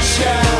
shall.